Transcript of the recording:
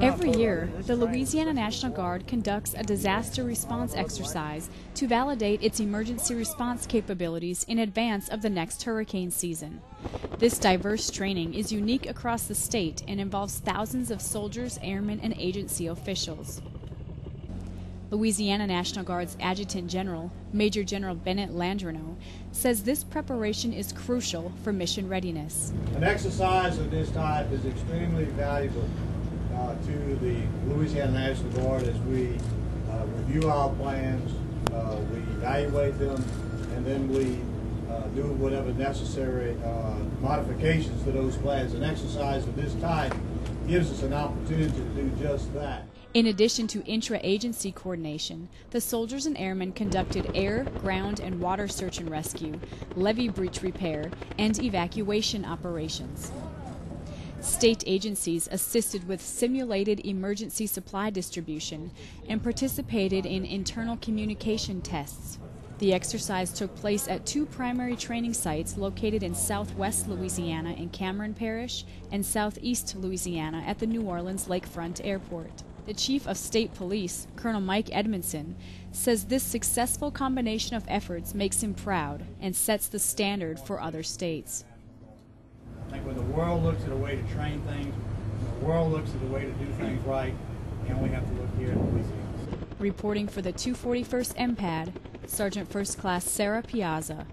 Every year, the Louisiana National Guard conducts a disaster response exercise to validate its emergency response capabilities in advance of the next hurricane season. This diverse training is unique across the state and involves thousands of soldiers, airmen, and agency officials. Louisiana National Guard's Adjutant General, Major General Bennett Landreneau, says this preparation is crucial for mission readiness. An exercise of this type is extremely valuable uh, to the Louisiana National Guard as we uh, review our plans, uh, we evaluate them, and then we uh, do whatever necessary uh, modifications to those plans. An exercise of this type gives us an opportunity to do just that. In addition to intra-agency coordination, the soldiers and airmen conducted air, ground, and water search and rescue, levee breach repair, and evacuation operations. State agencies assisted with simulated emergency supply distribution and participated in internal communication tests. The exercise took place at two primary training sites located in southwest Louisiana in Cameron Parish and southeast Louisiana at the New Orleans Lakefront Airport. The Chief of State Police, Colonel Mike Edmonson, says this successful combination of efforts makes him proud and sets the standard for other states. I think when the world looks at a way to train things, when the world looks at a way to do things right, and we have to look here at Louisiana. Reporting for the 241st MPAD, Sergeant First Class Sara Piazza.